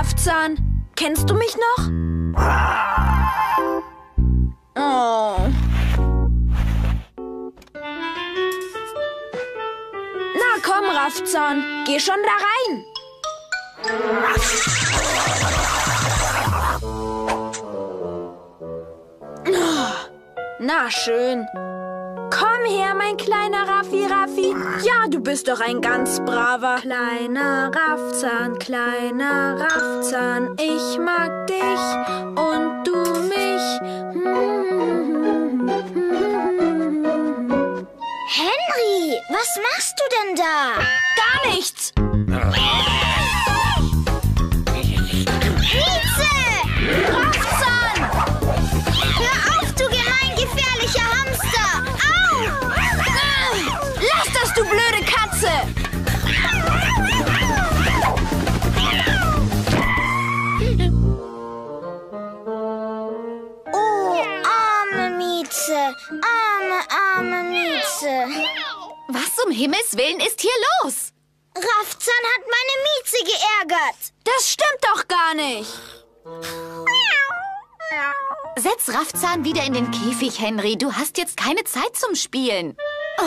Raffzahn. Kennst du mich noch? Oh. Na komm, Raffzahn, geh schon da rein. Na schön. Komm her, mein kleiner Raffi Raffi. Ja, du bist doch ein ganz braver. Kleiner Raffzahn, kleiner Raffzahn. Ich mag dich und du mich. Henry, was machst du denn da? Gar nichts. Willen ist hier los? Raffzahn hat meine Mieze geärgert. Das stimmt doch gar nicht. Setz Raffzahn wieder in den Käfig, Henry. Du hast jetzt keine Zeit zum Spielen. Oh,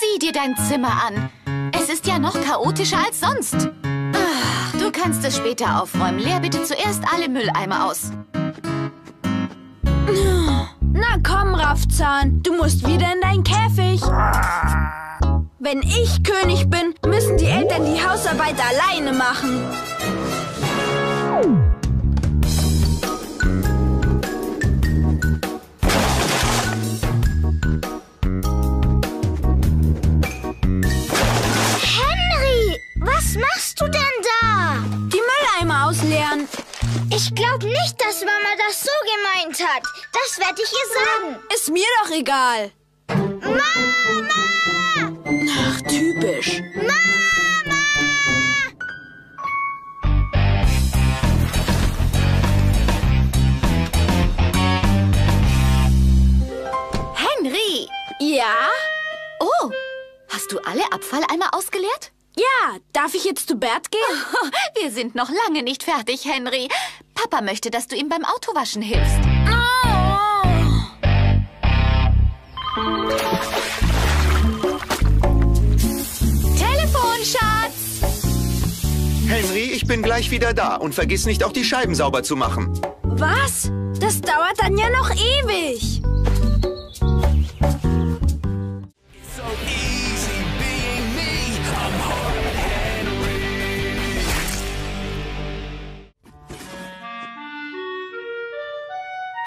sieh dir dein Zimmer an. Es ist ja noch chaotischer als sonst. Ah, Du kannst es später aufräumen. Leer bitte zuerst alle Mülleimer aus. Na komm, Raffzahn, du musst wieder in dein Käfig. Wenn ich König bin, müssen die Eltern die Hausarbeit alleine machen. Henry, was machst du denn da? Die Mülleimer ausleeren. Ich glaube nicht, dass Mama das so gemeint hat. Das werde ich ihr sagen. Ist mir doch egal. Mama! Typisch. Mama! Henry! Ja? Oh, hast du alle Abfalleimer ausgeleert? Ja, darf ich jetzt zu Bert gehen? Wir sind noch lange nicht fertig, Henry. Papa möchte, dass du ihm beim Autowaschen hilfst. Gleich wieder da und vergiss nicht auch die Scheiben sauber zu machen. Was? Das dauert dann ja noch ewig.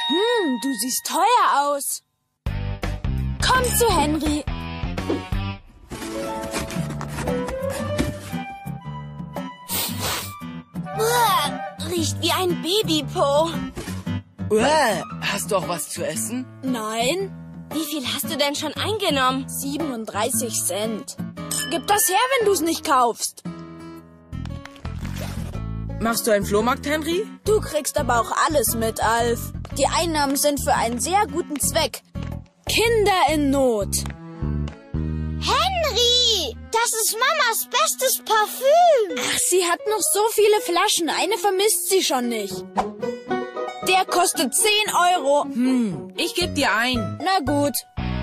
Hm, du siehst teuer aus. Komm zu Henry. Riecht wie ein Babypo. Uäh, hast du auch was zu essen? Nein. Wie viel hast du denn schon eingenommen? 37 Cent. Gib das her, wenn du es nicht kaufst. Machst du einen Flohmarkt, Henry? Du kriegst aber auch alles mit, Alf. Die Einnahmen sind für einen sehr guten Zweck. Kinder in Not. Henry! Das ist Mamas bestes Parfüm! Ach, sie hat noch so viele Flaschen. Eine vermisst sie schon nicht. Der kostet 10 Euro. Hm, ich geb dir ein. Na gut.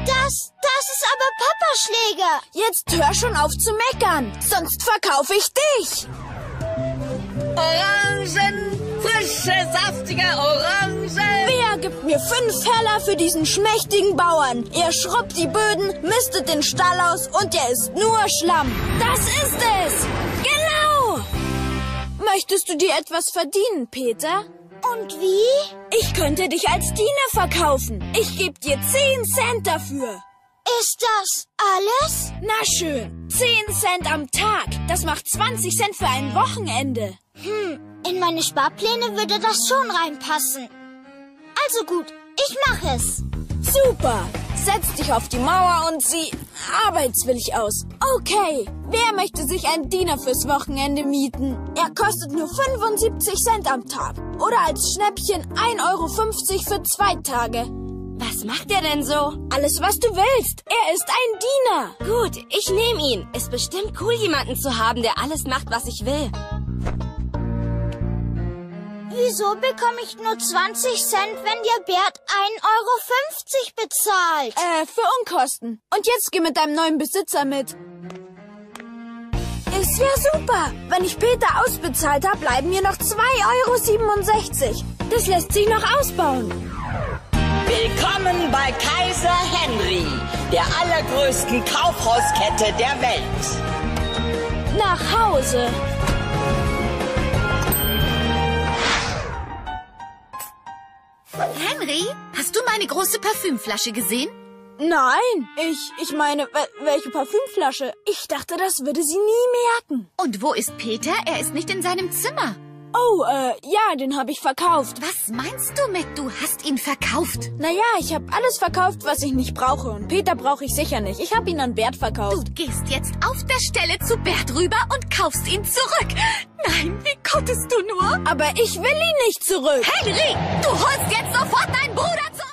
Das, das ist aber Papas Schläger. Jetzt hör schon auf zu meckern. Sonst verkaufe ich dich. Orangen! Frische, saftige Orangen! Wer gibt mir fünf Heller für diesen schmächtigen Bauern? Er schrubbt die Böden, mistet den Stall aus und er ist nur Schlamm. Das ist es. Genau. Möchtest du dir etwas verdienen, Peter? Und wie? Ich könnte dich als Diener verkaufen. Ich gebe dir 10 Cent dafür. Ist das alles? Na schön. 10 Cent am Tag. Das macht 20 Cent für ein Wochenende. Hm, in meine Sparpläne würde das schon reinpassen. Also gut, ich mache es. Super. Setz dich auf die Mauer und sieh arbeitswillig aus. Okay. Wer möchte sich einen Diener fürs Wochenende mieten? Er kostet nur 75 Cent am Tag. Oder als Schnäppchen 1,50 Euro für zwei Tage. Was macht er denn so? Alles, was du willst. Er ist ein Diener. Gut, ich nehme ihn. Ist bestimmt cool, jemanden zu haben, der alles macht, was ich will. Wieso bekomme ich nur 20 Cent, wenn der Bert 1,50 Euro bezahlt? Äh, für Unkosten. Und jetzt geh mit deinem neuen Besitzer mit. Ist ja super. Wenn ich Peter ausbezahlt habe, bleiben mir noch 2,67 Euro. Das lässt sich noch ausbauen. Willkommen bei Kaiser Henry, der allergrößten Kaufhauskette der Welt. Nach Hause. Henry, hast du meine große Parfümflasche gesehen? Nein, ich, ich meine, wel- welche Parfümflasche? Ich dachte, das würde sie nie merken. Und wo ist Peter? Er ist nicht in seinem Zimmer. Oh, äh, ja, den habe ich verkauft. Was meinst du mit, du hast ihn verkauft? Naja, ich habe alles verkauft, was ich nicht brauche. Und Peter brauche ich sicher nicht. Ich habe ihn an Bert Du verkauft. gehst jetzt auf der Stelle zu Bert rüber und kaufst ihn zurück. Nein, wie konntest du nur? Aber ich will ihn nicht zurück. Henry, du holst jetzt sofort deinen Bruder zurück.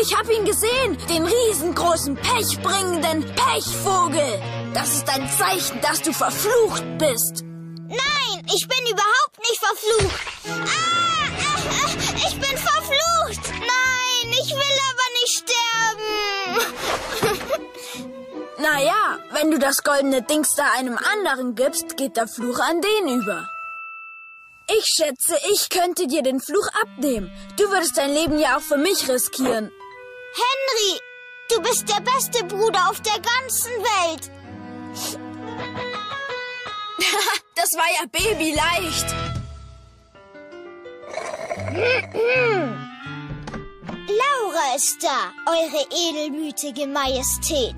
Ich habe ihn gesehen. Den riesengroßen, pechbringenden Pechvogel. Das ist ein Zeichen, dass du verflucht bist. Nein, ich bin überhaupt nicht verflucht. Ah, äh, äh, ich bin verflucht. Nein, ich will aber nicht sterben. Naja, wenn du das goldene Dings da einem anderen gibst, geht der Fluch an den über. Ich schätze, ich könnte dir den Fluch abnehmen. Du würdest dein Leben ja auch für mich riskieren. Henry, du bist der beste Bruder auf der ganzen Welt. Das war ja babyleicht. Laura ist da, eure edelmütige Majestät.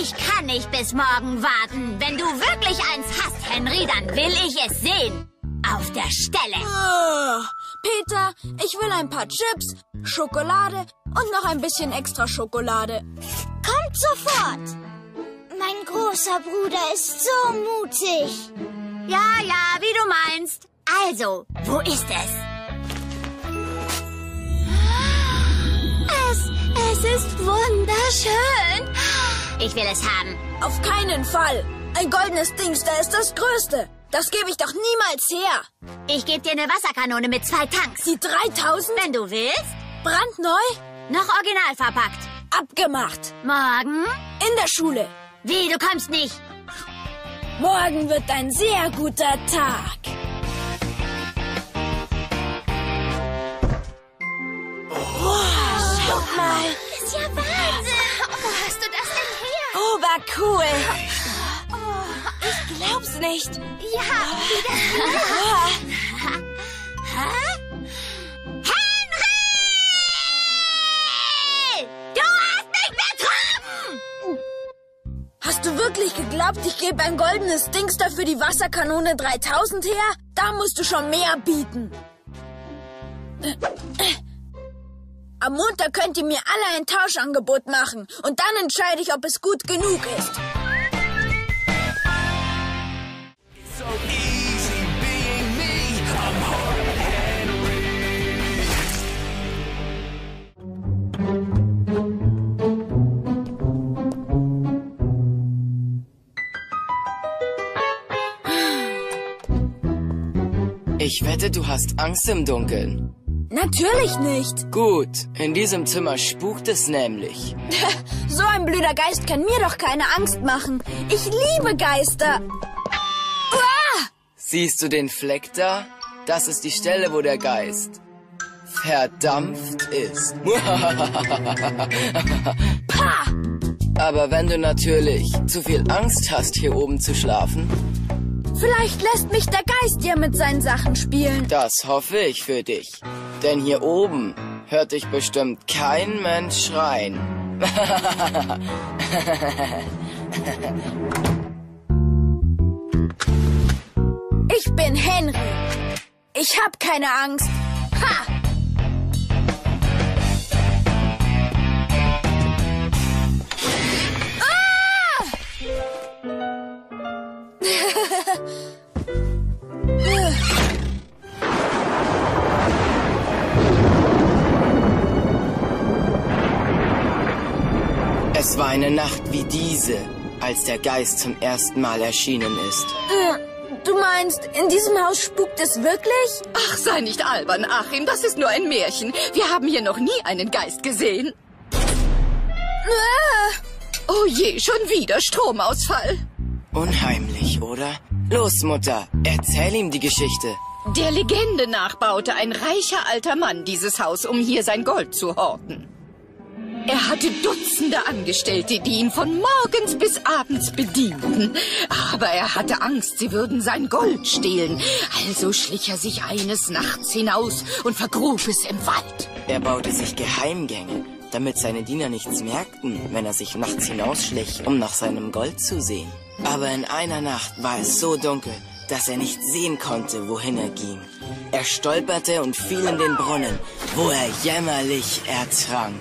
Ich kann nicht bis morgen warten. Wenn du wirklich eins hast, Henry, dann will ich es sehen. Auf der Stelle. Oh, Peter, ich will ein paar Chips, Schokolade und noch ein bisschen extra Schokolade. Kommt sofort. Mein großer Bruder ist so mutig. Ja, ja, wie du meinst. Also, wo ist es? Es, es ist wunderschön. Ich will es haben. Auf keinen Fall. Ein goldenes Dings, da ist das Größte. Das gebe ich doch niemals her. Ich gebe dir eine Wasserkanone mit zwei Tanks. Die 3000? Wenn du willst, Brandneu? noch original verpackt. Abgemacht. Morgen? In der Schule. Wie, du kommst nicht? Morgen wird ein sehr guter Tag. Wow, schau mal. Ist ja Wahnsinn. Wo hast du das denn her? Oh, war cool. Ich glaub's nicht. Ja, wie das Henry! Du hast mich betrogen! Hast du wirklich geglaubt, ich gebe ein goldenes Dings dafür die Wasserkanone 3000 her? Da musst du schon mehr bieten. Am Montag könnt ihr mir alle ein Tauschangebot machen und dann entscheide ich, ob es gut genug ist. Ich wette, du hast Angst im Dunkeln. Natürlich nicht. Gut, in diesem Zimmer spukt es nämlich. So ein blöder Geist kann mir doch keine Angst machen. Ich liebe Geister. Siehst du den Fleck da? Das ist die Stelle, wo der Geist verdampft ist. Aber wenn du natürlich zu viel Angst hast, hier oben zu schlafen, Vielleicht lässt mich der Geist ja mit seinen Sachen spielen. das hoffe ich für dich. Denn hier oben hört dich bestimmt kein Mensch schreien. Ich bin Henry. Ich hab keine Angst. Ha! Es war eine Nacht wie diese, als der Geist zum ersten Mal erschienen ist. Du meinst, in diesem Haus spukt es wirklich? Ach, sei nicht albern, Achim, das ist nur ein Märchen. Wir haben hier noch nie einen Geist gesehen. Oh je, schon wieder Stromausfall. Unheimlich, oder? Los, Mutter, erzähl ihm die Geschichte. Der Legende nach baute ein reicher alter Mann dieses Haus, um hier sein Gold zu horten. Er hatte Dutzende Angestellte, die ihn von morgens bis abends bedienten. Aber er hatte Angst, sie würden sein Gold stehlen. Also schlich er sich eines Nachts hinaus und vergrub es im Wald. Er baute sich Geheimgänge, damit seine Diener nichts merkten, wenn er sich nachts hinausschlich, um nach seinem Gold zu sehen. Aber in einer Nacht war es so dunkel, dass er nicht sehen konnte, wohin er ging. Er stolperte und fiel in den Brunnen, wo er jämmerlich ertrank.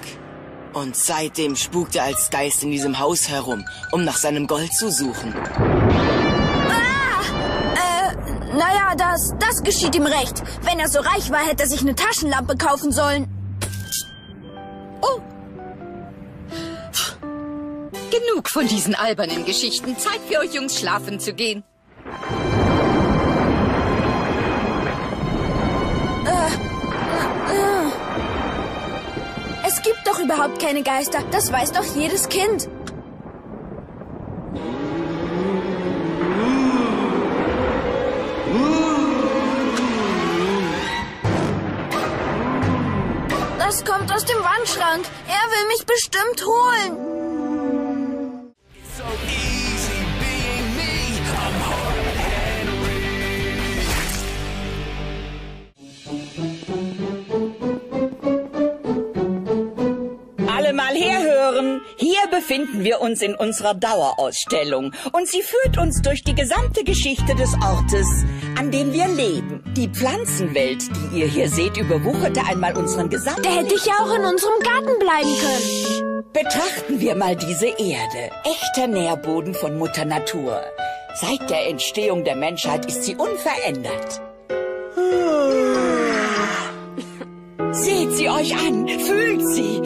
Und seitdem spukt er als Geist in diesem Haus herum, um nach seinem Gold zu suchen. Naja, das, das geschieht ihm recht. Wenn er so reich war, hätte er sich eine Taschenlampe kaufen sollen. Genug von diesen albernen Geschichten. Zeit für euch Jungs schlafen zu gehen. Überhaupt keine Geister. Das weiß doch jedes Kind. Das kommt aus dem Wandschrank. Er will mich bestimmt holen. Befinden wir uns in unserer Dauerausstellung und sie führt uns durch die gesamte Geschichte des Ortes, an dem wir leben. Die Pflanzenwelt, die ihr hier seht, überwucherte einmal unseren gesamten... Da hätte ich ja auch in unserem Garten bleiben können. Betrachten wir mal diese Erde. Echter Nährboden von Mutter Natur. Seit der Entstehung der Menschheit ist sie unverändert. Seht sie euch an, fühlt sie,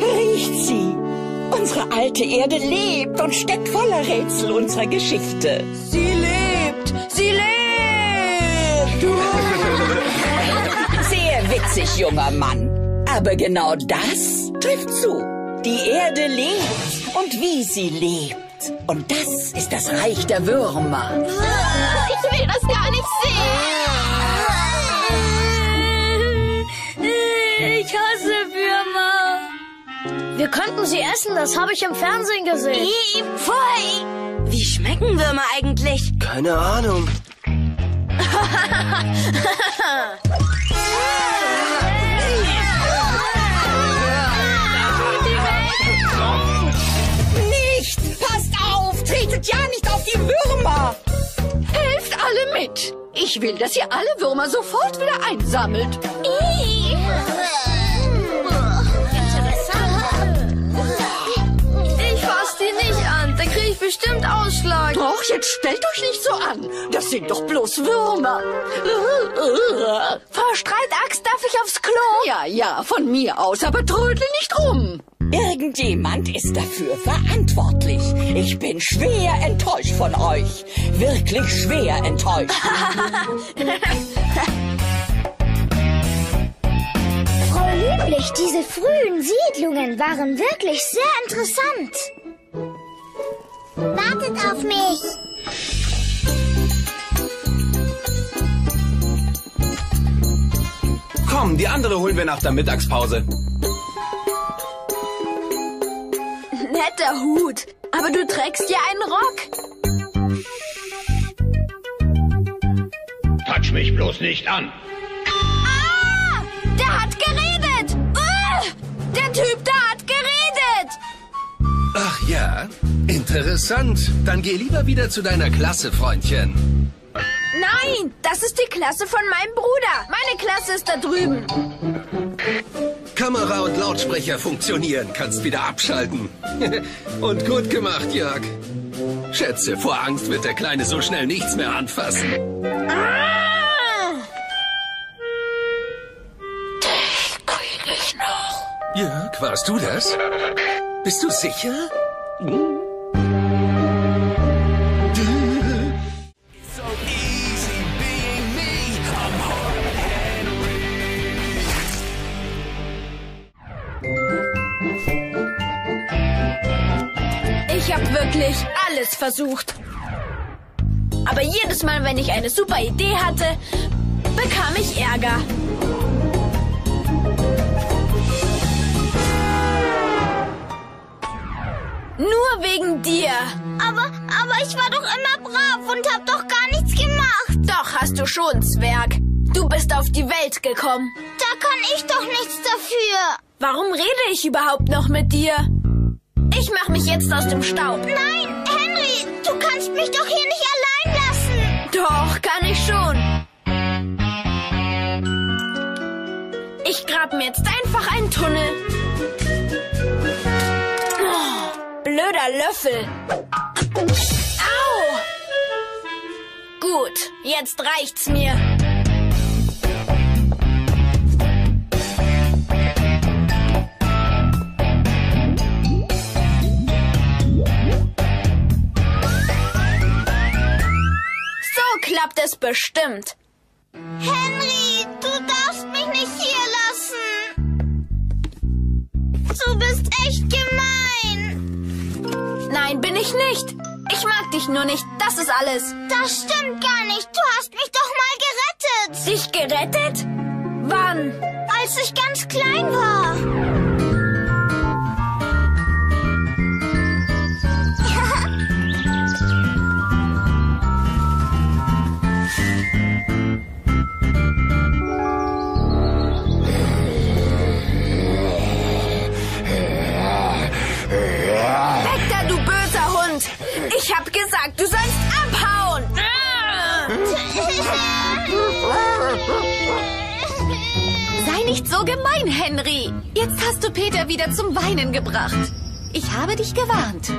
riecht sie. Unsere alte Erde lebt und steckt voller Rätsel unserer Geschichte. Sie lebt! Sie lebt! Sehr witzig, junger Mann. Aber genau das trifft zu. Die Erde lebt und wie sie lebt. Und das ist das Reich der Würmer. Ich will das Wir könnten sie essen, das habe ich im Fernsehen gesehen. Pfui! Wie schmecken Würmer eigentlich? Keine Ahnung. Nicht! Passt auf! Tretet ja nicht auf die Würmer! Helft alle mit. Ich will, dass ihr alle Würmer sofort wieder einsammelt. Ich bestimmt Ausschlag. Doch, jetzt stellt euch nicht so an. Das sind doch bloß Würmer. Frau Streitaxt, darf ich aufs Klo? Ja, ja, von mir aus, aber trödel nicht rum. Irgendjemand ist dafür verantwortlich. Ich bin schwer enttäuscht von euch. Wirklich schwer enttäuscht. Frau Lieblich, diese frühen Siedlungen waren wirklich sehr interessant. Wartet auf mich. Komm, die andere holen wir nach der Mittagspause. Netter Hut. Aber du trägst ja einen Rock. Touch mich bloß nicht an. Interessant. Dann geh lieber wieder zu deiner Klasse, Freundchen. Nein, das ist die Klasse von meinem Bruder. Meine Klasse ist da drüben. Kamera und Lautsprecher funktionieren. Kannst wieder abschalten. und gut gemacht, Jörg. Schätze, vor Angst wird der Kleine so schnell nichts mehr anfassen. Jörg, warst du das? Bist du sicher? Ich wirklich alles versucht. Aber jedes Mal, wenn ich eine super Idee hatte, bekam ich Ärger. Nur wegen dir. Aber, aber ich war doch immer brav und hab doch gar nichts gemacht. Doch hast du schon, Zwerg. Du bist auf die Welt gekommen. Da kann ich doch nichts dafür. Warum rede ich überhaupt noch mit dir? Ich mach mich jetzt aus dem Staub. Nein, Henry, du kannst mich doch hier nicht allein lassen. Doch, kann ich schon. Ich grab mir jetzt einfach einen Tunnel. Oh, blöder Löffel. Au! Gut, jetzt reicht's mir. Klappt es bestimmt. Henry, du darfst mich nicht hier lassen. Du bist echt gemein. Nein, bin ich nicht. Ich mag dich nur nicht. Das ist alles. Das stimmt gar nicht. Du hast mich doch mal gerettet. Dich gerettet? Wann? Als ich ganz klein war. Ich hab gesagt, du sollst abhauen! Sei nicht so gemein, Henry. Jetzt hast du Peter wieder zum Weinen gebracht. Ich habe dich gewarnt.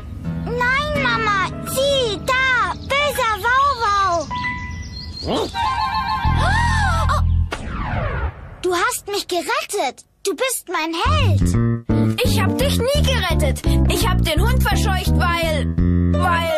Nein, Mama. Sieh, da. Böser Wauwau. Du hast mich gerettet. Du bist mein Held. Ich hab dich nie gerettet. Ich hab den Hund verscheucht, weil... Weil...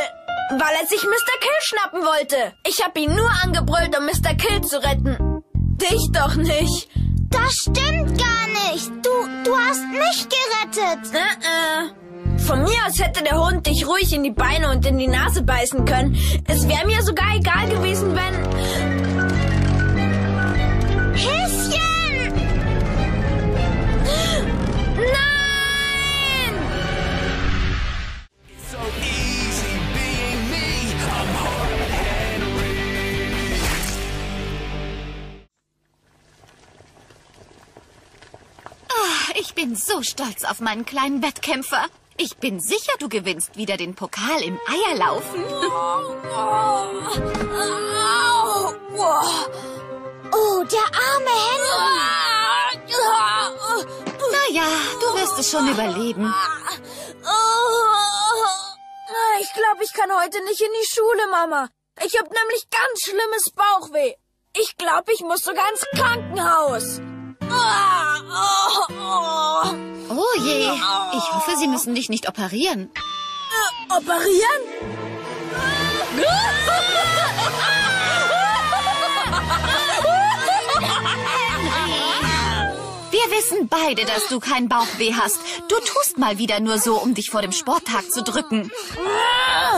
Weil er sich Mr. Kill schnappen wollte. Ich hab ihn nur angebrüllt, um Mr. Kill zu retten. Dich doch nicht. Das stimmt gar nicht. Du, du hast mich gerettet. Äh, äh. Von mir aus hätte der Hund dich ruhig in die Beine und in die Nase beißen können. Es wäre mir sogar egal gewesen, wenn... so stolz auf meinen kleinen Wettkämpfer. Ich bin sicher, du gewinnst wieder den Pokal im Eierlaufen. Oh, der arme Henry. Naja, du wirst es schon überleben. Ich glaube, ich kann heute nicht in die Schule, Mama. Ich habe nämlich ganz schlimmes Bauchweh. Ich glaube, ich muss sogar ins Krankenhaus. Oh je, ich hoffe, sie müssen dich nicht operieren. Operieren? Wir wissen beide, dass du kein Bauchweh hast. Du tust mal wieder nur so, um dich vor dem Sporttag zu drücken.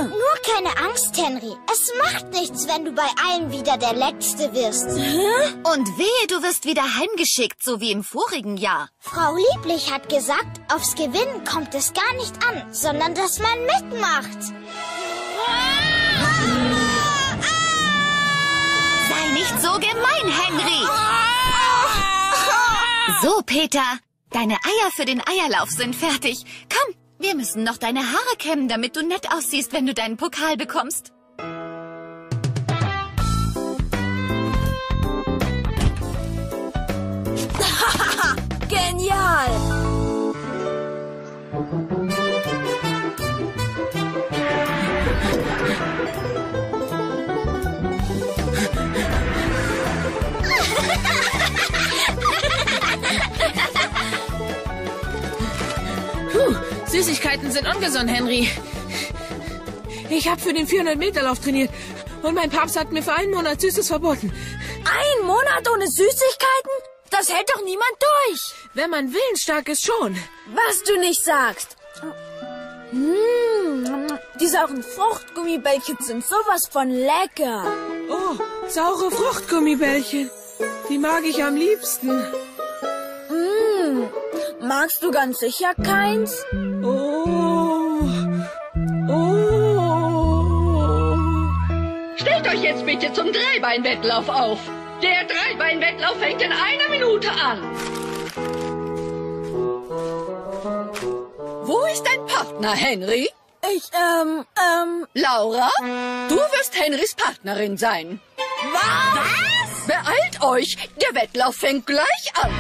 Nur keine Angst, Henry. Es macht nichts, wenn du bei allen wieder der Letzte wirst. Und wehe, du wirst wieder heimgeschickt, so wie im vorigen Jahr. Frau Lieblich hat gesagt, aufs Gewinnen kommt es gar nicht an, sondern dass man mitmacht. Sei nicht so gemein, Henry. So, Peter, deine Eier für den Eierlauf sind fertig. Komm, wir müssen noch deine Haare kämmen, damit du nett aussiehst, wenn du deinen Pokal bekommst. Genial! Süßigkeiten sind ungesund, Henry. Ich habe für den 400-Meter-Lauf trainiert und mein Papst hat mir für einen Monat Süßes verboten. Ein Monat ohne Süßigkeiten? Das hält doch niemand durch. Wenn man willensstark ist, schon. Was du nicht sagst. Mmh, die sauren Fruchtgummibällchen sind sowas von lecker. Oh, saure Fruchtgummibällchen. Die mag ich am liebsten. Mmh, magst du ganz sicher keins? Jetzt bitte zum Dreibeinwettlauf auf. Der Dreibeinwettlauf fängt in einer Minute an. Wo ist dein Partner, Henry? Ich, ähm, ähm... Laura, du wirst Henrys Partnerin sein. Was? Beeilt euch, der Wettlauf fängt gleich an.